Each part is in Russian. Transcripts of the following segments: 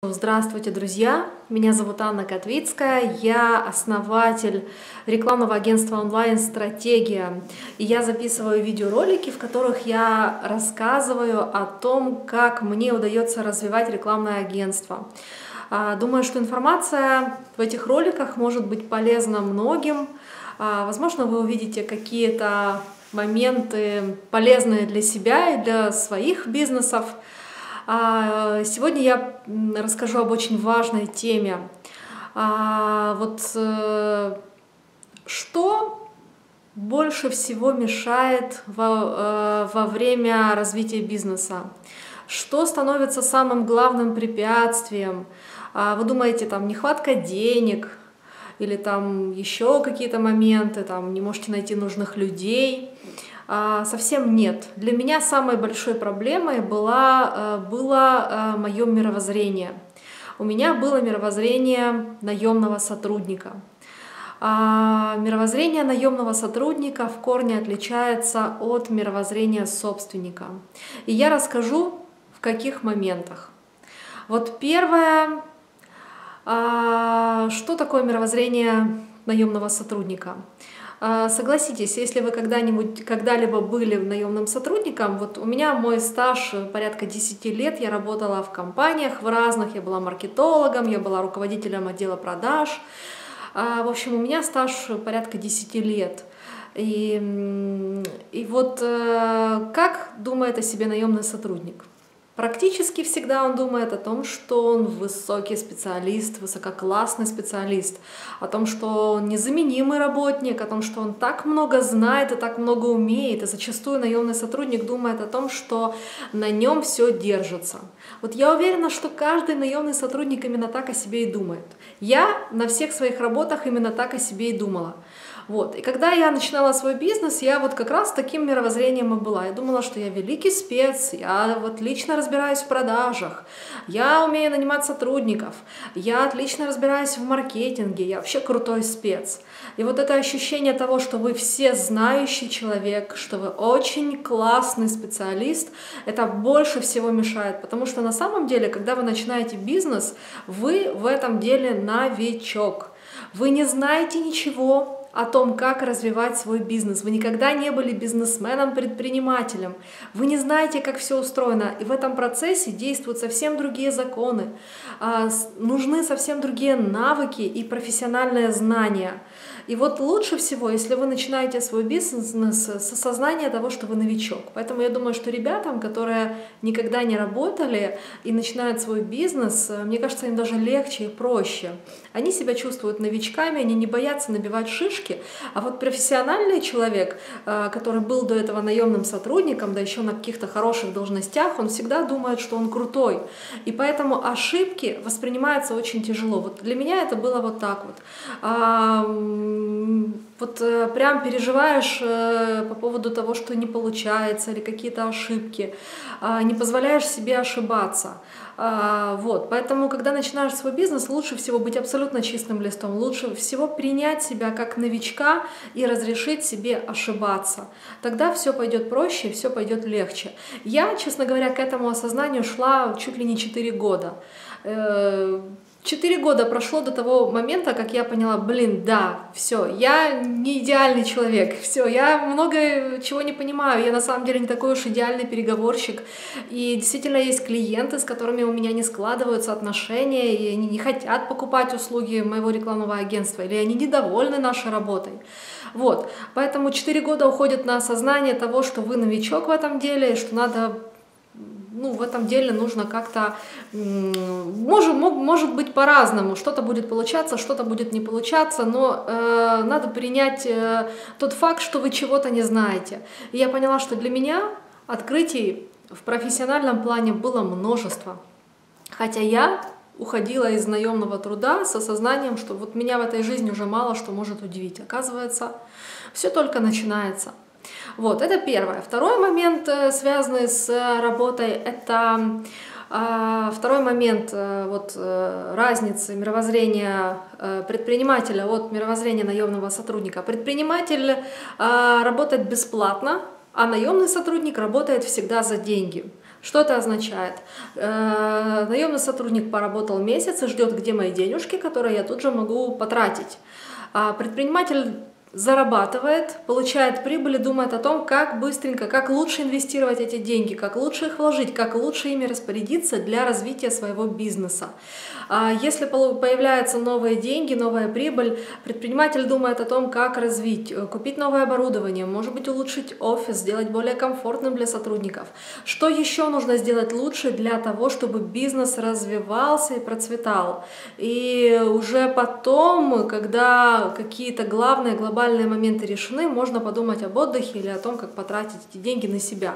Здравствуйте, друзья! Меня зовут Анна Котвицкая, я основатель рекламного агентства онлайн-стратегия. И я записываю видеоролики, в которых я рассказываю о том, как мне удается развивать рекламное агентство. А, думаю, что информация в этих роликах может быть полезна многим. А, возможно, вы увидите какие-то моменты полезные для себя и для своих бизнесов. А, сегодня я расскажу об очень важной теме. А, вот э, что больше всего мешает во, э, во время развития бизнеса? Что становится самым главным препятствием? А, вы думаете, там нехватка денег или там еще какие-то моменты, там не можете найти нужных людей? А, совсем нет. Для меня самой большой проблемой была, э, было э, мое мировоззрение. У меня было мировоззрение наемного сотрудника. А мировоззрение наемного сотрудника в корне отличается от мировоззрения собственника. И я расскажу, в каких моментах. Вот первое, а, что такое мировоззрение наемного сотрудника? А, согласитесь, если вы когда-нибудь, когда-либо были наемным сотрудником, вот у меня мой стаж порядка 10 лет, я работала в компаниях в разных, я была маркетологом, я была руководителем отдела продаж. А, в общем, у меня стаж порядка 10 лет. И, и вот э, как думает о себе наемный сотрудник? Практически всегда он думает о том, что он высокий специалист, высококлассный специалист, о том, что он незаменимый работник, о том, что он так много знает и так много умеет, и зачастую наемный сотрудник думает о том, что на нем все держится. Вот я уверена, что каждый наемный сотрудник именно так о себе и думает. Я на всех своих работах именно так о себе и думала. Вот. И когда я начинала свой бизнес, я вот как раз таким мировоззрением и была. Я думала, что я великий спец, я вот лично разбираюсь в продажах, я умею нанимать сотрудников, я отлично разбираюсь в маркетинге, я вообще крутой спец. И вот это ощущение того, что вы все знающий человек, что вы очень классный специалист, это больше всего мешает, потому что на самом деле, когда вы начинаете бизнес, вы в этом деле новичок. Вы не знаете ничего, о том, как развивать свой бизнес. Вы никогда не были бизнесменом, предпринимателем. Вы не знаете, как все устроено. И в этом процессе действуют совсем другие законы. А, нужны совсем другие навыки и профессиональные знания. И вот лучше всего, если вы начинаете свой бизнес с осознания того, что вы новичок. Поэтому я думаю, что ребятам, которые никогда не работали и начинают свой бизнес, мне кажется, им даже легче и проще. Они себя чувствуют новичками, они не боятся набивать шишки. А вот профессиональный человек, э, который был до этого наемным сотрудником, да еще на каких-то хороших должностях, он всегда думает, что он крутой. И поэтому ошибки воспринимаются очень тяжело. Вот для меня это было вот так вот вот э, прям переживаешь э, по поводу того, что не получается, или какие-то ошибки, а, не позволяешь себе ошибаться. А, вот, поэтому, когда начинаешь свой бизнес, лучше всего быть абсолютно чистым листом, лучше всего принять себя как новичка и разрешить себе ошибаться. Тогда все пойдет проще, все пойдет легче. Я, честно говоря, к этому осознанию шла чуть ли не 4 года э, Четыре года прошло до того момента, как я поняла, блин, да, все, я не идеальный человек, все, я много чего не понимаю, я на самом деле не такой уж идеальный переговорщик, и действительно есть клиенты, с которыми у меня не складываются отношения, и они не хотят покупать услуги моего рекламного агентства, или они недовольны нашей работой. Вот, поэтому четыре года уходит на осознание того, что вы новичок в этом деле, что надо ну, в этом деле нужно как-то, может, может быть по-разному, что-то будет получаться, что-то будет не получаться, но э, надо принять э, тот факт, что вы чего-то не знаете. И я поняла, что для меня открытий в профессиональном плане было множество. Хотя я уходила из наемного труда с осознанием, что вот меня в этой жизни уже мало что может удивить. Оказывается, все только начинается. Вот, это первое. Второй момент, э, связанный с э, работой, это а, Второй момент э, вот, разницы мировоззрения предпринимателя от мировоззрения наемного сотрудника. Предприниматель работает бесплатно, а наемный сотрудник работает всегда за деньги. Что это означает? Э, наемный сотрудник поработал месяц и ждет, где мои денежки, которые я тут же могу потратить. А предприниматель зарабатывает, получает прибыль и думает о том, как быстренько, как лучше инвестировать эти деньги, как лучше их вложить, как лучше ими распорядиться для развития своего бизнеса. А если появляются новые деньги, новая прибыль, предприниматель думает о том, как развить, э, купить новое оборудование, может быть улучшить офис, сделать более комфортным для сотрудников. Что еще нужно сделать лучше для того, чтобы бизнес развивался и процветал? И уже потом, когда какие-то главные глобальные моменты решены, можно подумать об отдыхе или о том, как потратить эти деньги на себя.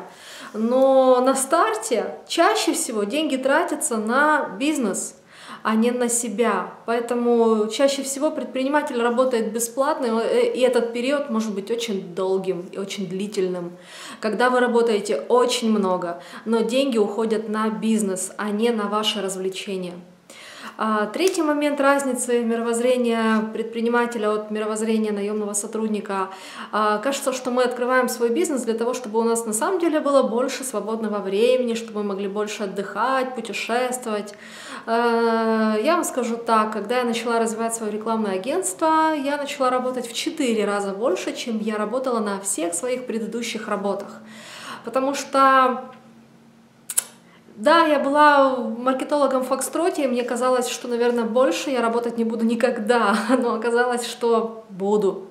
Но на старте чаще всего деньги тратятся на бизнес – а не на себя. Поэтому чаще всего предприниматель работает бесплатно, и этот период может быть очень долгим и очень длительным. Когда вы работаете очень много, но деньги уходят на бизнес, а не на ваше развлечение. А, третий момент разницы мировоззрения предпринимателя от мировоззрения наемного сотрудника. А, кажется, что мы открываем свой бизнес для того, чтобы у нас на самом деле было больше свободного времени, чтобы мы могли больше отдыхать, путешествовать. А, я вам скажу так, когда я начала развивать свое рекламное агентство, я начала работать в 4 раза больше, чем я работала на всех своих предыдущих работах. Потому что да, я была маркетологом в Фокстроте, и мне казалось, что, наверное, больше я работать не буду никогда, но оказалось, что буду.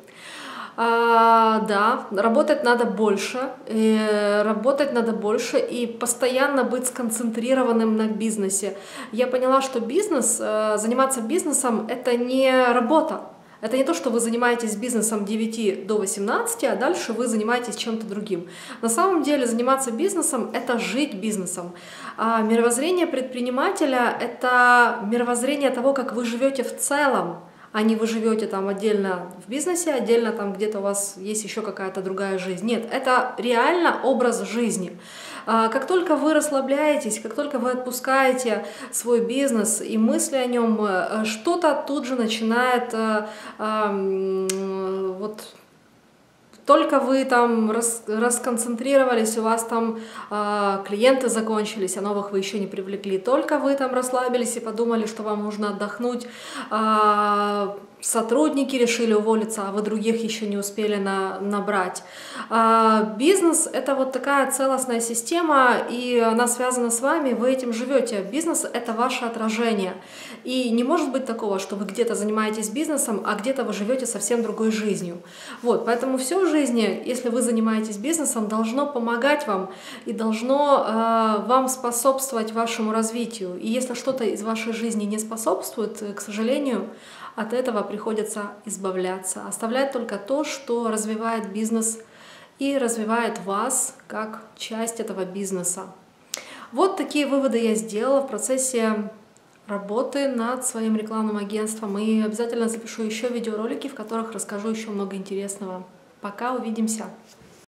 А, да, работать надо больше, и работать надо больше и постоянно быть сконцентрированным на бизнесе. Я поняла, что бизнес, э, заниматься бизнесом — это не работа, это не то, что вы занимаетесь бизнесом 9 до 18, а дальше вы занимаетесь чем-то другим. На самом деле заниматься бизнесом — это жить бизнесом. А мировоззрение предпринимателя — это мировоззрение того, как вы живете в целом, а не вы живете там отдельно в бизнесе, отдельно там где-то у вас есть еще какая-то другая жизнь. Нет, это реально образ жизни. А, как только вы расслабляетесь, как только вы отпускаете свой бизнес и мысли о нем, э, что-то тут же начинает э, вот только вы там рас, расконцентрировались, у вас там э, клиенты закончились, а новых вы еще не привлекли, только вы там расслабились и подумали, что вам нужно отдохнуть, э, сотрудники решили уволиться, а вы других еще не успели на, набрать. А, бизнес — это вот такая целостная система, и она связана с вами, вы этим живете. Бизнес — это ваше отражение. И не может быть такого, что вы где-то занимаетесь бизнесом, а где-то вы живете совсем другой жизнью. Вот, поэтому все в жизни, если вы занимаетесь бизнесом, должно помогать вам и должно э, вам способствовать вашему развитию. И если что-то из вашей жизни не способствует, к сожалению, от этого приходится избавляться, оставлять только то, что развивает бизнес и развивает вас как часть этого бизнеса. Вот такие выводы я сделала в процессе работы над своим рекламным агентством. И обязательно запишу еще видеоролики, в которых расскажу еще много интересного. Пока, увидимся!